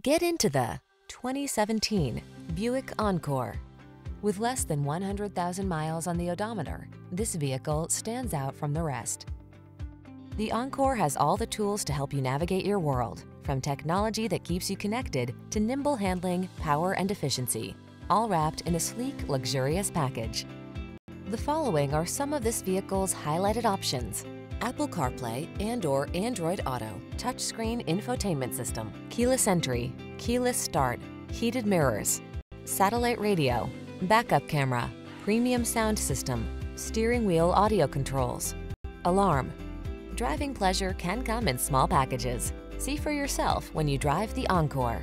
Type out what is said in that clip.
Get into the 2017 Buick Encore. With less than 100,000 miles on the odometer, this vehicle stands out from the rest. The Encore has all the tools to help you navigate your world, from technology that keeps you connected to nimble handling, power, and efficiency, all wrapped in a sleek, luxurious package. The following are some of this vehicle's highlighted options. Apple CarPlay and or Android Auto, touchscreen infotainment system, keyless entry, keyless start, heated mirrors, satellite radio, backup camera, premium sound system, steering wheel audio controls, alarm. Driving pleasure can come in small packages. See for yourself when you drive the Encore.